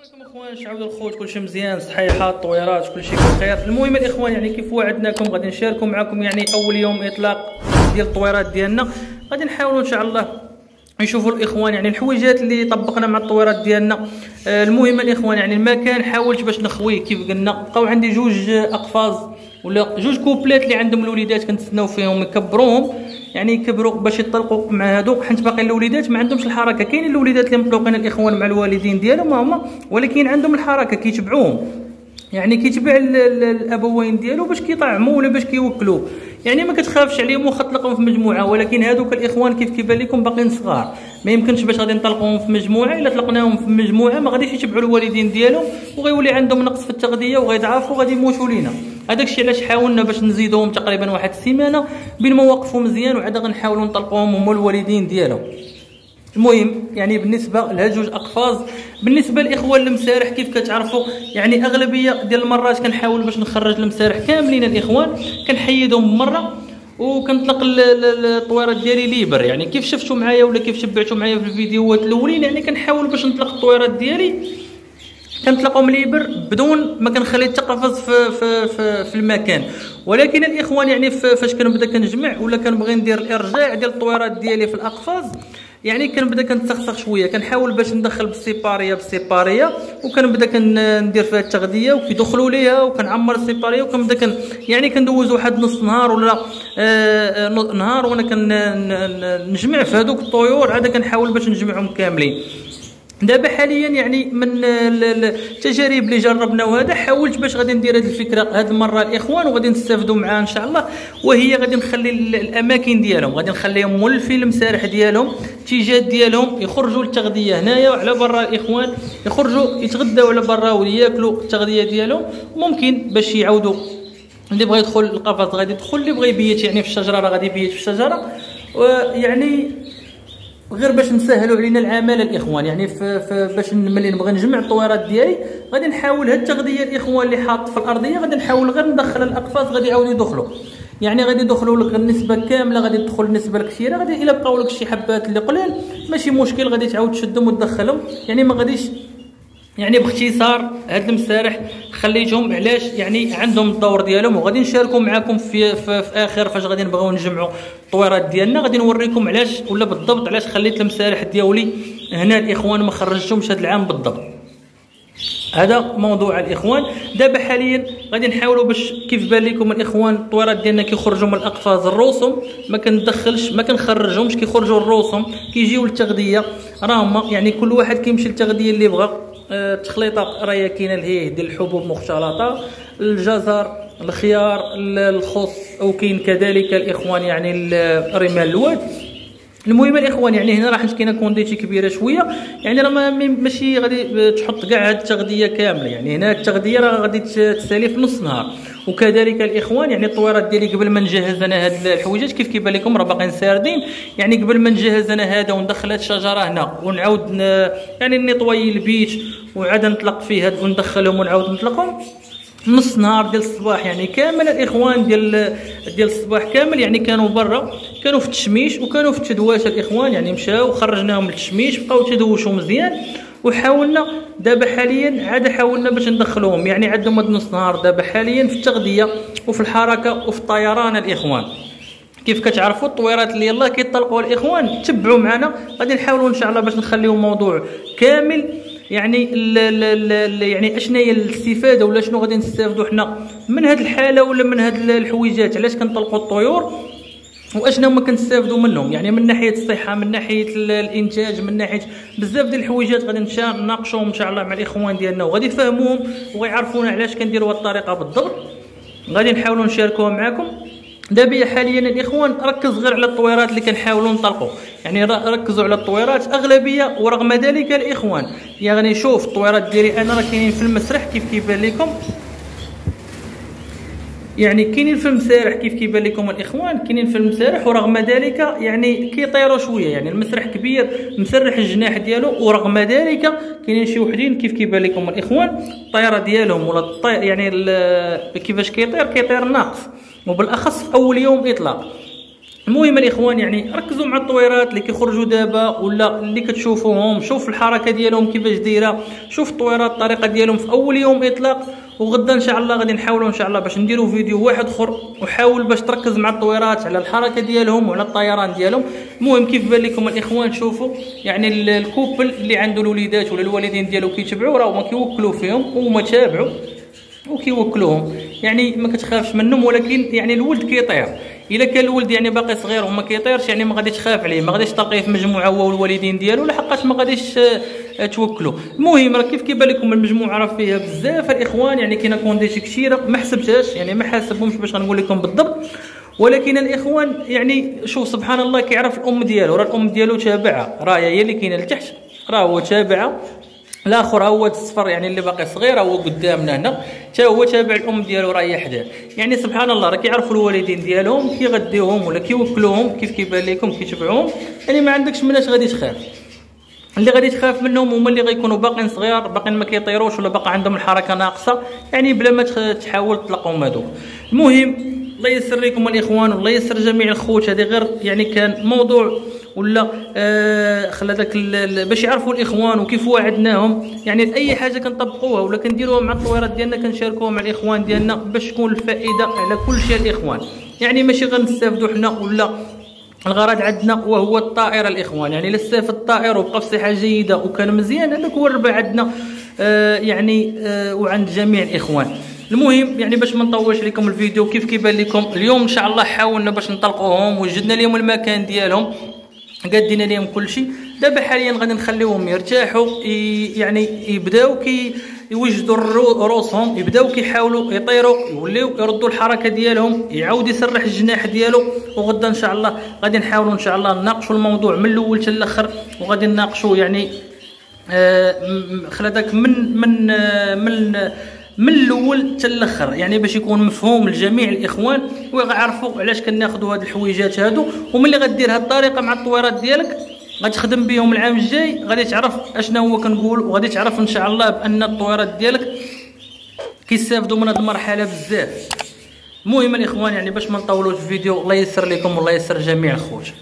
عليكم أخوان شعود الخوت كلشي مزيان صحيحه الطويرات كلشي بخير المهم الإخوان يعني كيف وعدناكم؟ غادي نشاركوا معكم يعني أول يوم إطلاق ديال الطويرات ديالنا. غادي نحاولوا إن شاء الله نشوفوا الإخوان يعني الحويجات اللي طبقنا مع الطويرات ديالنا. آه المهم الإخوان يعني المكان حاولت باش نخويه كيف قلنا. بقاو عندي جوج أقفاز ولا جوج كوبلات اللي عندهم الوليدات كنتسناو فيهم يكبروهم يعني يكبروا باش يطلقوا مع هادو حيت باقي الوليدات ما عندهمش الحركة. كاينين الوليدات اللي مطلوقين الإخوان مع الوالدين ديالهم هما ولكن عندهم الحركة كيتبعوهم. يعني كيتبع الأبوين ديالو باش كيطعموا ولا باش كيوكلوا. يعني ما كتخافش عليهم واخا تطلقهم في مجموعة ولكن هذوك الإخوان كيف كيبان لكم باقيين صغار. ما يمكنش باش غادي نطلقوهم في مجموعة إلا طلقناهم في مجموعة ما غاديش يتبعوا الوالدين ديالهم وغيولي عندهم نقص في التغذية وغيضعفوا وغادي يموتوا لينا. هذاك الشيء علاش حاولنا باش نزيدوهم تقريبا واحد السيمانة بين ما وقفوا مزيان وعاد غنحاولوا نطلقوهم هما الوالدين ديالهم. المهم يعني بالنسبة لهاد جوج أقفاز بالنسبة للاخوان المسارح كيف كتعرفوا؟ يعني أغلبية ديال المرات كنحاول باش نخرج المسارح كاملين الإخوان كنحيدهم مرة وكنطلق الطويرات ديالي libre. يعني كيف شفتوا معايا ولا كيف تبعتوا معايا في الفيديوهات الأولين يعني كنحاول باش نطلق الطويرات ديالي كنطلقهم libre بدون ما كنخلي التقفز في, في, في, في المكان. ولكن الإخوان يعني فاش كنبدا كنجمع ولا كنبغي ندير الإرجاع ديال الطويرات ديالي في الأقفاز يعني كنبدا كنتسخسخ شوية. كنحاول باش ندخل بالسيباريه بالسيباريه وكنبدا كندير فيها التغذية وكيدخلوا ليها وكنعمر السيبارية وكنبدا كن يعني كندوز واحد نص نهار ولا آه, آه، نهار وأنا كنجمع في هذوك الطيور عاد كنحاول باش نجمعهم كاملين. دابا حاليا يعني من التجارب اللي جربنا وهذا حاولت باش غادي ندير هذه الفكرة هذه المرة الإخوان وغادي نستافدوا معها إن شاء الله. وهي غادي نخلي الأماكن ديالهم غادي نخليهم مولفين المسارح ديالهم التيجات ديالهم يخرجوا للتغذية هنايا وعلى برا الإخوان يخرجوا يتغداو على برا وياكلوا التغذية ديالهم. ممكن باش يعاودوا. اللي بغى يدخل القفص غادي يدخل اللي بغى يبيت يعني في الشجرة راه غادي يبيت في الشجرة. ويعني غير باش نسهلوا علينا العمل الإخوان. يعني باش ملي نبغي نجمع الطويرات ديالي غادي نحاول هاد التغذية الإخوان اللي حاط في الأرضية غادي نحاول غير ندخل الأقفاص غادي يعاودوا يدخلوا. يعني غادي يدخلوا لك النسبة كاملة غادي تدخل النسبة الكثيره غادي إلا بقاو لك شي حبات اللي قلال ماشي مشكل غادي تعاود تشدهم وتدخلهم. يعني ما غاديش يعني باختصار هاد المسارح خليتهم علاش يعني عندهم الدور ديالهم وغادي نشاركوا معكم في, في, في آخر فاش غادي نبغيو نجمعوا الطويرات ديالنا غادي نوريكم علاش ولا بالضبط علاش خليت المسارح ديالي هنا الإخوان ما خرجتهمش هاد العام بالضبط. هذا موضوع الإخوان. دابا حاليا غادي نحاولوا باش كيف بان لكم الإخوان الطويرات ديالنا كيخرجوا من الأقفاز الرسم ما كندخلش ما كنخرجهمش كيخرجوا الرسم كيجيو للتغذية. راهما يعني كل واحد كيمشي للتغذية اللي بغى. التخليطه راهي كاينة اللي ديال الحبوب مختلطة الجزر الخيار الخص وكاين كذلك الإخوان يعني الرمال الواد. المهم الاخوان يعني هنا راه حيت كاينة كونديتي كبيره شوية. يعني راه ماشي غادي تحط كاع هاد التغذيه كامله. يعني هنا التغذيه راه غادي تسالي في نص نهار. وكذلك الاخوان يعني الطويرات ديالي قبل ما نجهز أنا هاد الحويجات كيف كيبان لكم راه باقيين ساردين. يعني قبل ما نجهز أنا هذا وندخل هاد الشجره هنا ونعاود يعني نطوي البيت وعاد نطلق فيه هاد وندخلهم ونعاود نطلقهم. نص نهار ديال الصباح يعني كامل الإخوان ديال ديال الصباح كامل يعني كانوا برا كانوا في التشميش وكانوا في التدواش الإخوان يعني مشاو خرجناهم للتشميش بقاو تدوشوا مزيان وحاولنا دابا حاليا عاد حاولنا باش ندخلوهم يعني عندهم هاد نص نهار دابا حاليا في التغذية وفي الحركة وفي الطيران الإخوان. كيف كتعرفوا الطويرات اللي يلاه كيطلقوا الإخوان تبعوا معنا غادي نحاولوا إن شاء الله باش نخليو موضوع كامل يعني ل ل ل يعني اشنا هي الاستفادة ولا شنو غادي نستافدوا حنا؟ من هذه الحالة ولا من هذه الحويجات؟ علاش كنطلقوا الطيور؟ واشنا هما كنستافدوا منهم؟ يعني من ناحية الصحة من ناحية الإنتاج من ناحية بزاف ديال الحويجات غادي نناقشوهم إن شاء الله مع الإخوان ديالنا وغادي يفهموهم ويعرفونا علاش كنديروا هذه الطريقة بالضبط. غادي نحاولوا نشاركوها معكم دابا حاليا الاخوان ركز غير على الطويرات اللي كنحاولوا نطلقوا. يعني ركزوا على الطويرات اغلبيه ورغم ذلك الإخوان. يعني شوف الطويرات ديالي أنا راه كاينين في المسرح كيف كيبان لكم. يعني كاينين في المسارح كيف كيبان لكم الإخوان كاينين في المسارح ورغم ذلك يعني كيطيروا شوية يعني المسرح كبير مسرح الجناح ديالو ورغم ذلك كاينين شي وحدين كيف كيبان لكم الإخوان الطيارة ديالهم ولا الطير يعني كيفاش كيطير كيطير ناقص وبالأخص أول يوم إطلاق. المهم الإخوان يعني ركزوا مع الطويرات اللي كيخرجوا دابا ولا اللي كتشوفوهم شوف الحركة ديالهم كيفاش دايرة شوف الطويرات الطريقة ديالهم في أول يوم إطلاق. وغدا إن شاء الله غادي نحاولوا إن شاء الله باش نديروا فيديو واحد أخر وحاول باش تركز مع الطويرات على الحركة ديالهم وعلى الطيران ديالهم. المهم كيف بان لكم الإخوان شوفوا يعني الكوبل اللي عنده الوليدات ولا الوالدين ديالو كيتبعوا راه هما كيوكلوا فيهم وهما تابعوا وكيوكلوهم. يعني ما كتخافش منهم ولكن يعني الولد كيطير. الا كان الولد يعني باقي صغير وما كيطيرش يعني ما غاديش تخاف عليه ما غاديش تلقيه في مجموعة هو والوالدين ديالو لحقاش ما غاديش آه، توكلوا المهم راه كيف كيبان لكم المجموعة راه فيها بزاف الإخوان يعني كاينة كونديشي كثيره ما حسبتهاش يعني ما حاسبهمش باش غنقول لكم بالضبط. ولكن الإخوان يعني شوف سبحان الله كيعرف الأم ديالو راه الأم ديالو تابعة. راه هي اللي كاينة لتحت راه هو تابعة. الآخر هو الصفر يعني اللي باقي صغير هو قدامنا هنا. حتى هو تابع الأم ديالو راهي حداه. يعني سبحان الله راه كيعرفوا الوالدين ديالهم كيغديوهم ولا كيوكلوهم كيف كيبان لكم كيتبعوهم. يعني ما عندكش مناش غادي تخاف. اللي غادي تخاف منهم هما اللي غيكونوا باقيين صغير باقيين ما كيطيروش ولا باقي عندهم الحركة ناقصة. يعني بلا ما تحاول تطلقهم هذوك المهم الله يسر لكم الاخوان والله يسر جميع الخوت. هذه غير يعني كان موضوع ولا آه خلى داك باش يعرفوا الإخوان وكيف وعدناهم. يعني أي حاجة كنطبقوها ولا كنديروها مع الطويرات ديالنا كنشاركوها مع الإخوان ديالنا باش تكون الفائدة على كل شيء الإخوان. يعني ماشي غنستافدوا حنا ولا الغرض عندنا وهو الطائرة الإخوان. يعني لسه في الطائر وبقى في صحه جيدة وكان مزيان هذاك هو الربع عندنا آه يعني آه وعند جميع الإخوان. المهم يعني باش ما نطولش لكم الفيديو كيف كيبان لكم؟ اليوم إن شاء الله حاولنا باش نطلقوهم وجدنا لهم المكان ديالهم. قادين لهم كل شيء. دابا حاليا غادي نخليوهم يرتاحوا يعني يبداو كي يوجدوا روسهم يبداو كيحاولوا يطيروا يوليو يردوا الحركة ديالهم يعاود يسرح الجناح ديالو. وغدا إن شاء الله غادي نحاولوا إن شاء الله نناقشوا الموضوع من الأول حتى الأخر وغادي نناقشوا يعني آه خلادك من من آه من من الأول حتى الأخر. يعني باش يكون مفهوم لجميع الإخوان ويعرفوا علاش كناخذوا هاد الحويجات هادو وملي غدير هاد الطريقة مع الطويرات ديالك غتخدم بهم العام الجاي غادي تعرف اشنا هو كنقول وغادي تعرف إن شاء الله بأن الطويرات ديالك كيستافدوا من هاد المرحلة بزاف. المهم الإخوان يعني باش ما نطولوش الفيديو الله يسر لكم والله يسر جميع الخوت.